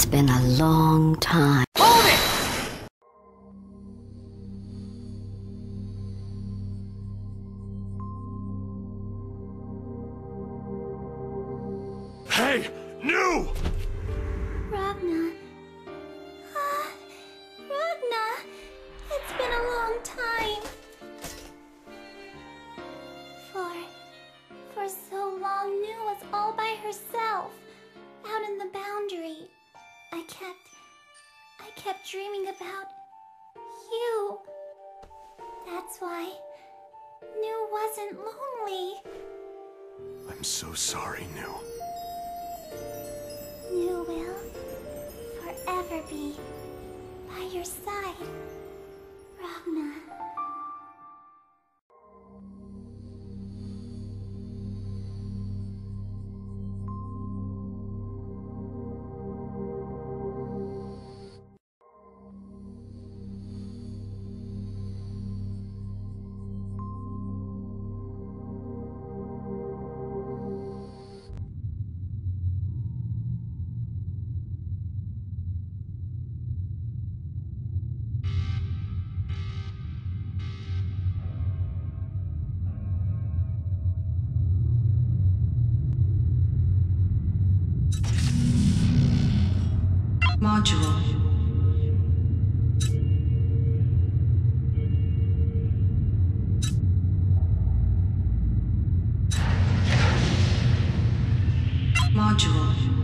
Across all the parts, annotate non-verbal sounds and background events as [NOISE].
It's been a long time. Hold it! Hey, Nu! Ragna. Ah, Ragna. It's been a long time. For. For so long, Nu was all by herself. Out in the boundary. I kept. Dreaming about. you. That's why. Nu wasn't lonely. I'm so sorry, new. Nu will forever be by your side, Ragna. Module.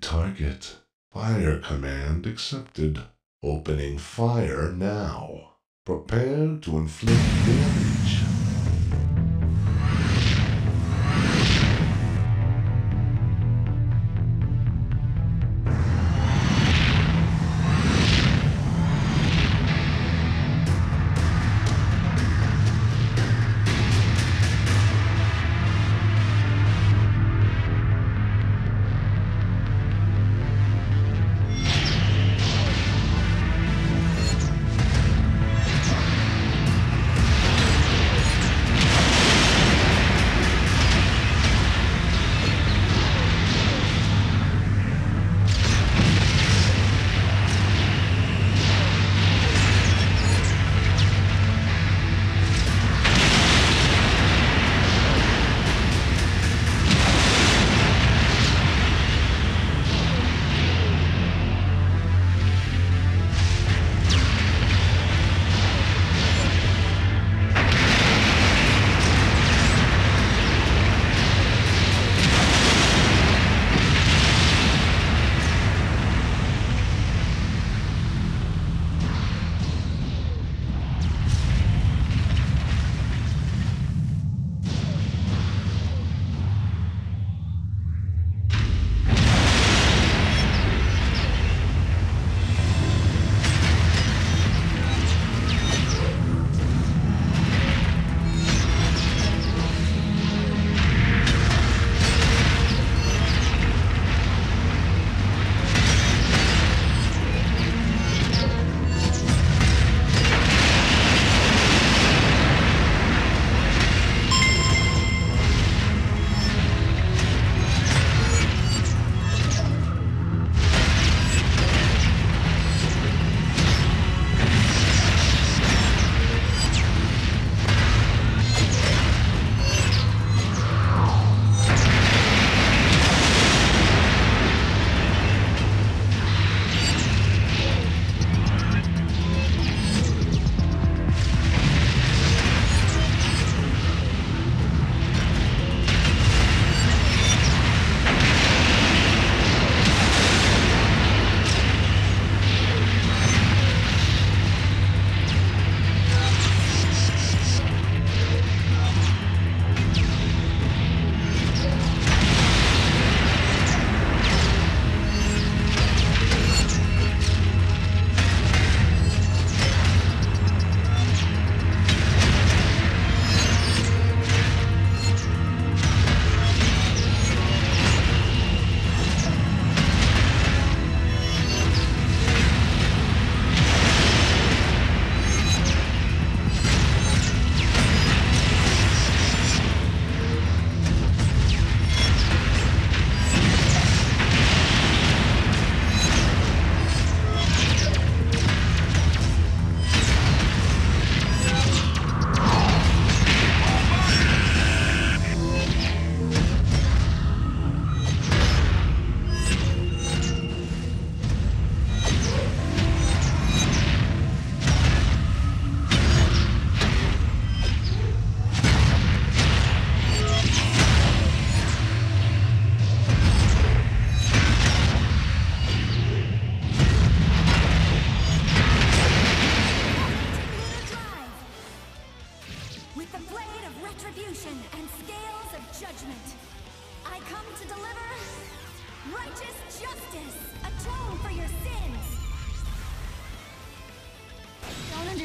Target. Fire command accepted. Opening fire now. Prepare to inflict damage.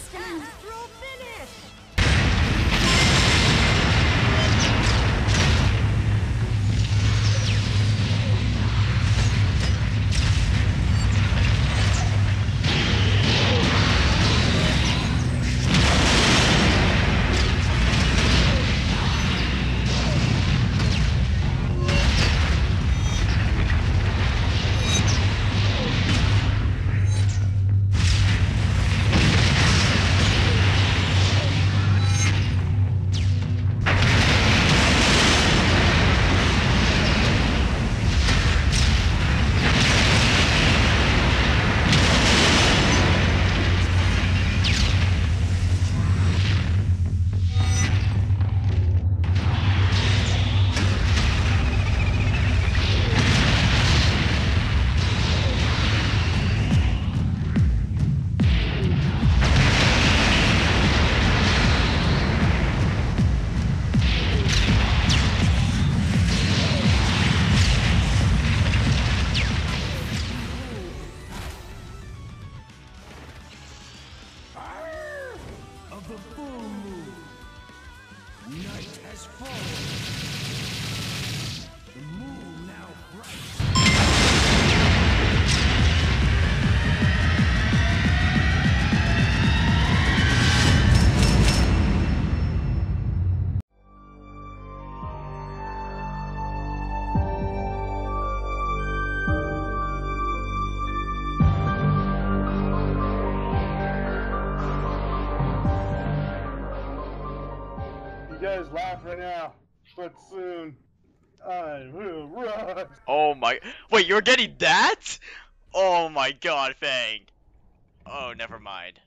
understand. Throw finish. the full moon. Night has fallen. [LAUGHS] Oh my. Wait, you're getting that? Oh my god, Fang. Oh, never mind.